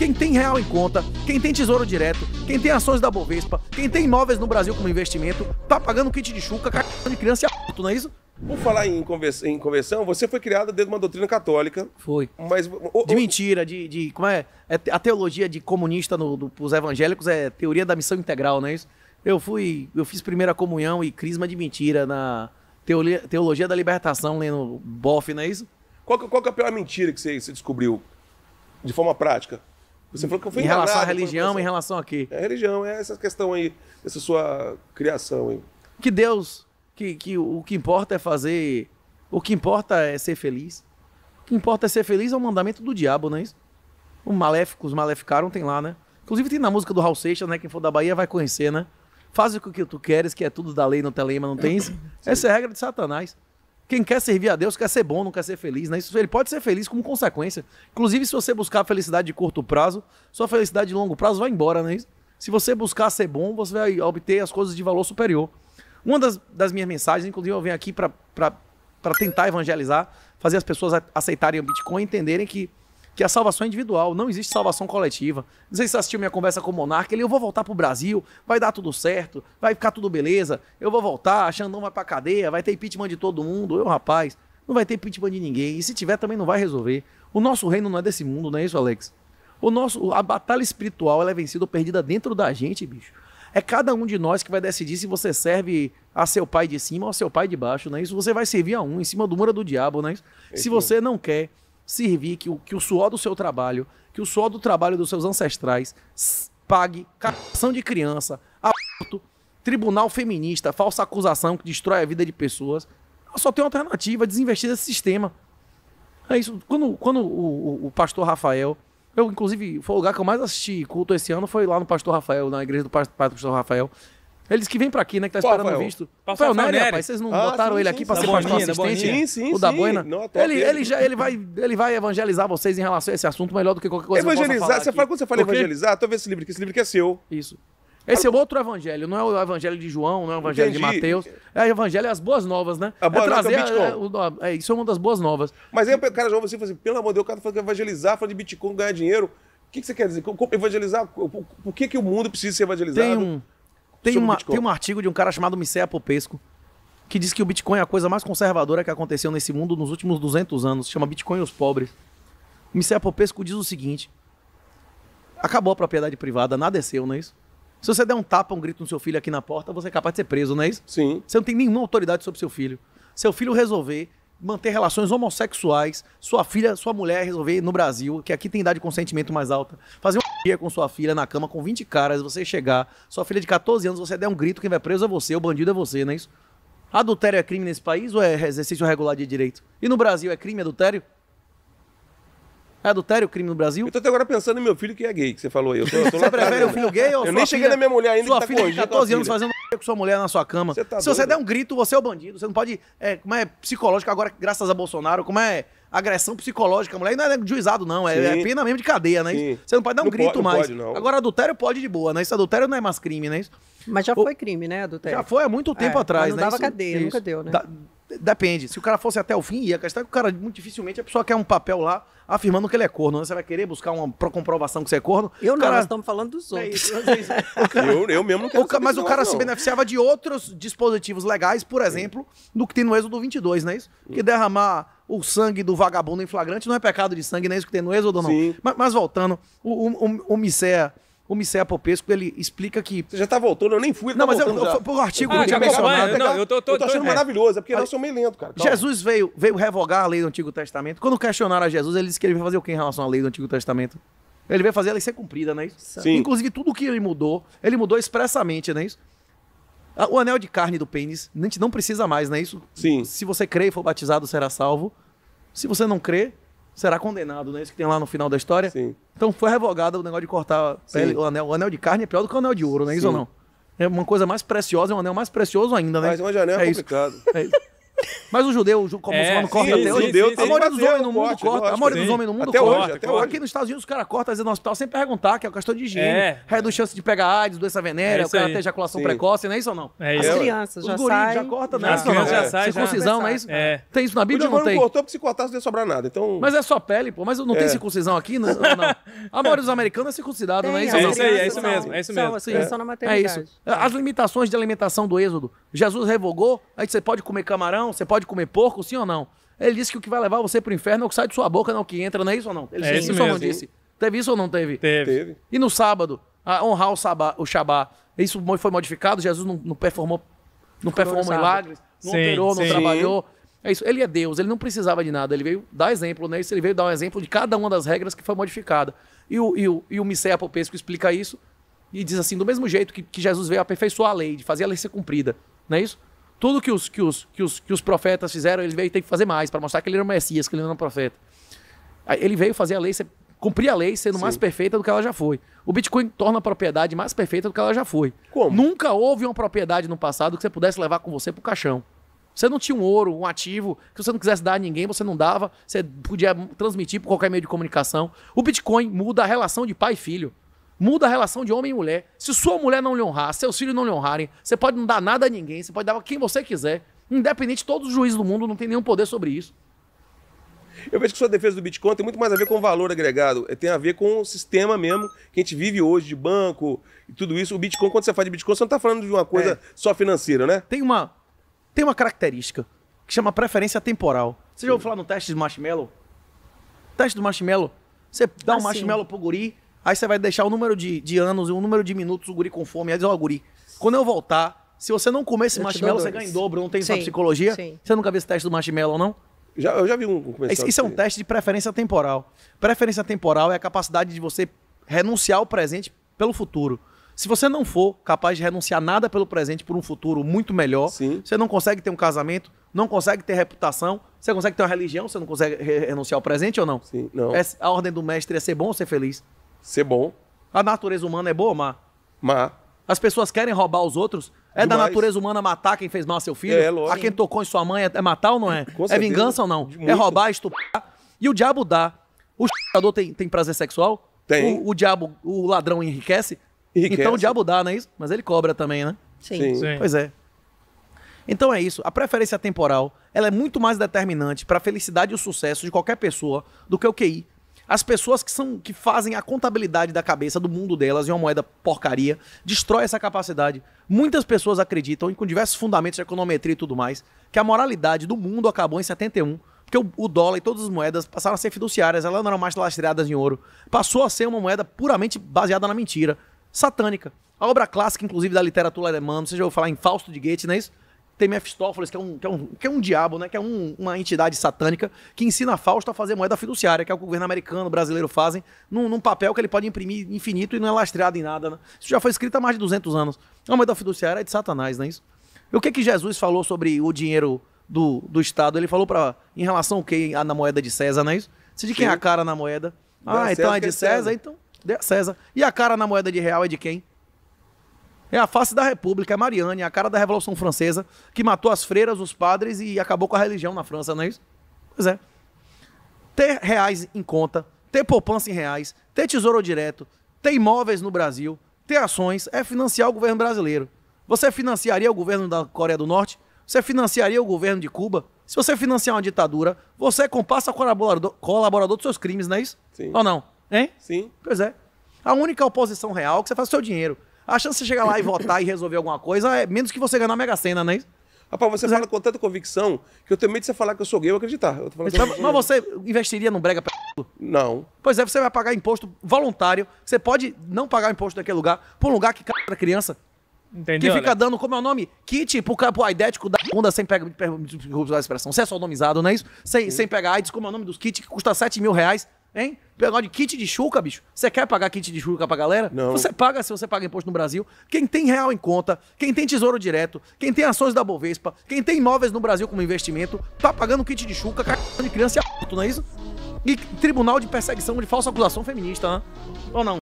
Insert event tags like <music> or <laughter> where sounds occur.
Quem tem real em conta, quem tem tesouro direto, quem tem ações da Bovespa, quem tem imóveis no Brasil como investimento, tá pagando kit de chuca, cagando de criança e a não é isso? Por falar em, convers em conversão, você foi criado dentro de uma doutrina católica. Foi. Mas. o- De o- mentira, de, de. Como é? é a teologia de comunista no, do, pros evangélicos é teoria da missão integral, não é isso? Eu fui. Eu fiz primeira comunhão e crisma de mentira na teoria, teologia da libertação, lendo Boff, não é isso? Qual, que- qual que é a pior mentira que você, você descobriu de forma prática? Você falou que eu fui em relação à religião, em relação a quê? É a religião, é essa questão aí, essa sua criação aí. Que Deus, que, que o que importa é fazer. O que importa é ser feliz. O que importa é ser feliz é o mandamento do diabo, não é isso? O maléfico, os maleficaram tem lá, né? Inclusive tem na música do Raul Seixas, né? Quem for da Bahia vai conhecer, né? Faz o que tu queres, que é tudo da lei, não tem lei, mas não tem isso. <coughs> Essa é a regra de Satanás. Quem quer servir a Deus quer ser bom, não quer ser feliz, né? Isso ele pode ser feliz como consequência. Inclusive, se você buscar a felicidade de curto prazo, sua felicidade de longo prazo vai embora, né? Se você buscar ser bom, você vai obter as coisas de valor superior. Uma das, das minhas mensagens, inclusive, eu venho aqui para tentar evangelizar, fazer as pessoas aceitarem o Bitcoin e entenderem que, que a salvação é individual, não existe salvação coletiva. Não sei se você assistiu minha conversa com o Monarca, ele, eu vou voltar pro Brasil, vai dar tudo certo, vai ficar tudo beleza, eu vou voltar, Xandão vai pra cadeia, vai ter impeachment de todo mundo. Eu, rapaz, não vai ter impeachment de ninguém, e se tiver também não vai resolver. O nosso reino não é desse mundo, não é isso, Alex? O nosso, a batalha espiritual ela é vencida ou perdida dentro da gente, bicho. É cada um de nós que vai decidir se você serve a seu pai de cima ou a seu pai de baixo, não é isso? Você vai servir a um, em cima do muro do diabo, não é isso? Se você não quer servir que o, que o suor do seu trabalho, que o suor do trabalho dos seus ancestrais pague cação de criança, aborto, tribunal feminista, falsa acusação que destrói a vida de pessoas, só tem alternativa, desinvestir desse sistema. É isso. Quando, quando o, o- pastor Rafael. Eu, inclusive, foi o lugar que eu mais assisti culto esse ano, foi lá no pastor Rafael, na igreja do pas- pastor Rafael. Ele disse que vem pra aqui, né? Que tá Qual esperando o visto. Rafael Rafael Nery. rapaz. Vocês não Ah, botaram sim, ele sim, aqui pra sim. ser Da pastor assistente? Sim, sim, o da. Boina. Não, é ele, ele. já, ele, vai, ele vai evangelizar vocês em relação a esse assunto melhor do que qualquer coisa que eu possa Evangelizar, falar você aqui. fala, quando você fala Por quê? evangelizar, tô vendo esse livro aqui, esse livro aqui é seu. Isso. Esse é outro evangelho, não é o evangelho de João, não é o evangelho de Entendi. Mateus. É o evangelho é as boas novas, né? A boa é nova é o trazer, Bitcoin. é, o- é, isso é uma das boas novas. Mas aí o cara joga você e fala assim, pelo amor de Deus, o cara fala que evangelizar, fala de Bitcoin, ganhar dinheiro. O que, que você quer dizer? Evangelizar, por, por que, que o mundo precisa ser evangelizado? Tem um, tem, uma, tem um artigo de um cara chamado Micea Popesco que diz que o Bitcoin é a coisa mais conservadora que aconteceu nesse mundo nos últimos 200 anos. Se chama Bitcoin e os pobres. O Micea Popesco diz o seguinte: acabou a propriedade privada, nada é seu, não é isso? Se você der um tapa, um grito no seu filho aqui na porta, você é capaz de ser preso, não é isso? Sim. Você não tem nenhuma autoridade sobre seu filho. Seu filho resolver manter relações homossexuais, sua filha, sua mulher resolver no Brasil, que aqui tem idade de consentimento mais alta, fazer um com sua filha na cama com 20 caras, você chegar, sua filha de 14 anos, você der um grito, quem vai preso é você, o bandido é você, não é isso? Adultério é crime nesse país ou é exercício regular de direito? E no Brasil é crime adultério? É adultério crime no Brasil? Eu tô até agora pensando em meu filho que é gay, que você falou aí. Eu tô, eu tô <laughs> Você prefere o filho gay ou Eu nem cheguei filha- na minha mulher ainda Sua que tá filha de corrigindo a 14 anos filha. fazendo com sua mulher na sua cama. Você tá Se você doido? der um grito, você é o bandido. Você não pode. É, como é psicológico agora, graças a Bolsonaro, como é agressão psicológica. A mulher não é juizado, não. É, é pena mesmo de cadeia, né? Sim. Você não pode dar um Não grito pode- não mais. pode, não. Agora, adultério pode de boa, né? Isso adultério não é mais crime, né? Isso Mas já O- foi crime, né, adultério? já foi há muito tempo É, atrás, não né? dava Isso- cadeia, isso. nunca deu, né? Da- Depende. Se o cara fosse até o fim, ia. A questão é que o cara, muito dificilmente, a pessoa quer um papel lá afirmando que ele é corno. né? Você vai querer buscar uma pro- comprovação que você é corno. Eu não, cara- nós estamos falando dos É outros. é isso. <laughs> Cara- Eu, eu mesmo não quero o ca- saber mas o cara negócio, se não. beneficiava de outros dispositivos legais, por exemplo, do que tem no Êxodo 22, não é isso? Que derramar o sangue do vagabundo em flagrante não é pecado de sangue, não é isso que tem no Êxodo, não. Sim. Mas, mas voltando, o, o, o, o Micea, o Micea Popesco, ele explica que... Você já tá voltando, eu nem fui. Não, tá mas eu, eu, o artigo Ah, não tinha já acabou, mencionado. é, não, eu tô- tô- eu tô achando tô- maravilhoso, é porque nós somos meio lento, cara. Calma. Jesus veio, veio revogar a lei do Antigo Testamento. Quando questionaram a Jesus, ele disse que ele veio fazer o que em relação à lei do Antigo Testamento? Ele veio fazer a lei ser cumprida, não é isso? Sim. Inclusive, tudo que ele mudou, ele mudou expressamente, não é isso? Ah, O anel de carne do pênis, a gente não precisa mais, não é isso? Sim. Se você crê e for batizado, será salvo. Se você não crê, será condenado, não é isso que tem lá no final da história? Sim. Então foi revogado o negócio de cortar pele, o anel. O anel de carne é pior do que o anel de ouro, não é isso Sim. ou não? É uma coisa mais preciosa, é um anel mais precioso ainda, né? Mas o anel é, isso. complicado. É isso. Mas o judeu, o É, muçulmano, corta sim, até sim, hoje. sim, sim, a maioria dos homens no o mundo corte, corta. A maioria dos homens no mundo Até corta. hoje, até hoje. Aqui nos Estados Unidos os caras cortam, às vezes no hospital, sem perguntar, que é uma questão de higiene. É. Reduz chance de pegar AIDS, doença venérea, É o cara aí. ter ejaculação Sim. precoce, não é isso ou não? É As isso. É, crianças já saem. já corta, né? já Isso não? já saem, já. Circuncisão, não é isso? É. Tem isso na O Bíblia ou não tem? cortou, porque se cortasse não ia sobrar nada. Então, Mas é só pele, pô. Mas não tem É. circuncisão aqui? Não, não. <laughs> A maioria dos americanos é circuncidado, não é isso? É ou não? isso aí, é isso mesmo, é isso mesmo. As É isso. As limitações de alimentação do Êxodo. Jesus revogou, aí você pode comer camarão, você pode comer porco, sim ou não? Ele disse que o que vai levar você pro inferno é o que sai de sua boca, não o que entra, não é isso ou não? Ele É disse isso ou não mesmo. disse? Teve isso ou não teve? Teve. teve. E no sábado, a honrar o, sabá, o Shabá. Isso foi modificado, Jesus não, não performou, não performou sábado. milagres, não Sim, operou, não sim. trabalhou. É isso. Ele é Deus, ele não precisava de nada. Ele veio dar exemplo, né? Isso, ele veio dar um exemplo de cada uma das regras que foi modificada. E o, e o, e o Miceia Popesco explica isso e diz assim: do mesmo jeito que, que Jesus veio aperfeiçoar a lei, de fazer a lei ser cumprida, não é isso? Tudo que os, que os, que os, que os profetas fizeram, ele veio ter que fazer mais, para mostrar que ele era o Messias, que ele não era um profeta. Ele veio fazer a lei, cumprir a lei sendo mais perfeita do que ela já foi. O Bitcoin torna a propriedade mais perfeita do que ela já foi. Como? Nunca houve uma propriedade no passado que você pudesse levar com você pro caixão. Você não tinha um ouro, um ativo, que você não quisesse dar a ninguém, você não dava, você podia transmitir por qualquer meio de comunicação. O Bitcoin muda a relação de pai e filho. Muda a relação de homem e mulher. Se sua mulher não lhe honrar, seus filhos não lhe honrarem, você pode não dar nada a ninguém, você pode dar a quem você quiser. Independente, todos os juízes do mundo não tem nenhum poder sobre isso. Eu vejo que sua defesa do Bitcoin tem muito mais a ver com o valor agregado. É, Tem a ver com o sistema mesmo que a gente vive hoje, de banco e tudo isso. O Bitcoin, quando você fala de Bitcoin, você não está falando de uma coisa É. só financeira, né? tem uma, tem uma característica que chama preferência temporal. Você já ouviu falar no teste de marshmallow? Teste do marshmallow. Você dá Ah, um sim. marshmallow pro guri, aí você vai deixar o número de, de anos e o número de minutos o guri com fome. Aí diz, ó, guri, quando eu voltar, se você não comer esse marshmallow, você ganha em dobro. Não tem isso na Sim, psicologia? sim. Você nunca viu esse teste do marshmallow, não? Já, eu já vi um comercial. Isso, isso é um desse- teste de preferência temporal. Preferência temporal é a capacidade de você renunciar ao presente pelo futuro. Se você não for capaz de renunciar nada pelo presente por um futuro muito melhor, Sim. você não consegue ter um casamento, não consegue ter reputação, você consegue ter uma religião, você não consegue re- renunciar ao presente ou não? Sim, não. É- a ordem do mestre é ser bom ou ser feliz? Ser bom, A natureza humana é boa ou má? má. As pessoas querem roubar os outros? É da Demais. natureza humana matar quem fez mal a seu filho? É, lógico. A quem tocou em sua mãe é, é matar ou não é? Com é certeza. vingança ou não? É muito. roubar, estuprar. E o diabo dá. O estuprador tem, tem prazer sexual? Tem. O, o diabo, o ladrão enriquece? Enriquece. Então o diabo dá, não é isso? Mas ele cobra também, né? Sim. Sim. Sim. Pois é. Então é isso. A preferência temporal ela é muito mais determinante para a felicidade e o sucesso de qualquer pessoa do que o QI. As pessoas que, são, que fazem a contabilidade da cabeça do mundo delas em uma moeda porcaria destrói essa capacidade. Muitas pessoas acreditam, e com diversos fundamentos de econometria e tudo mais, que a moralidade do mundo acabou em 71. Porque o, o dólar e todas as moedas passaram a ser fiduciárias, elas não eram mais lastreadas em ouro. Passou a ser uma moeda puramente baseada na mentira, satânica. A obra clássica, inclusive, da literatura alemã, você já ouviu falar em Fausto de Goethe, não é isso? Tem Mefistófeles, que é um, que é um, que é um diabo, né? Que é um- uma entidade satânica que ensina Fausto a fazer moeda fiduciária, que é o que o governo americano, brasileiro fazem, num, num papel que ele pode imprimir infinito e não é lastreado em nada. Né? Isso já foi escrito há mais de 200 anos. A moeda fiduciária é de Satanás, não é isso? E o que que Jesus falou sobre o dinheiro do, do Estado? Ele falou para em relação ao que na moeda de César, não é isso? Se de quem é a cara na moeda? Ah, então é de é César, então dê a César. E a cara na moeda de real é de quem? É a face da República, é Mariane, a cara da Revolução Francesa, que matou as freiras, os padres e acabou com a religião na França, não é isso? Pois é. Ter reais em conta, ter poupança em reais, ter tesouro direto, ter imóveis no Brasil, ter ações, é financiar o governo brasileiro. Você financiaria o governo da Coreia do Norte? Você financiaria o governo de Cuba? Se você financiar uma ditadura, você é compassa colaborador, colaborador dos seus crimes, não é isso? Sim. Ou não? Hein? Sim. Pois é. A única oposição real é que você faz o seu dinheiro. A chance de você chegar lá e votar e resolver alguma coisa é menos que você ganhar na Mega Sena, não é isso? Rapaz, você fala com tanta convicção que eu tenho medo de você falar que eu sou gay eu acreditar. Eu tô falando Mas, mas você investiria no brega p... Não. Pois é, você vai pagar imposto voluntário. Você pode não pagar imposto naquele lugar, por um lugar que cara criança. Entendeu? Que fica né? dando, como é o nome? Kit pro, pro aidético da bunda sem pegar. per- Desculpa a expressão. Você é sodomizado, não é isso? Sem, sem pegar AIDS, como é o nome dos kits que custa 7 mil reais? Hein? Pegar de kit de chuca, bicho. Você quer pagar kit de chuca pra galera? Não. Você paga se você paga imposto no Brasil. Quem tem real em conta, quem tem tesouro direto, quem tem ações da Bovespa, quem tem imóveis no Brasil como investimento, tá pagando kit de chuca, cara de criança e a não é isso? E tribunal de perseguição de falsa acusação feminista, né? Ou não?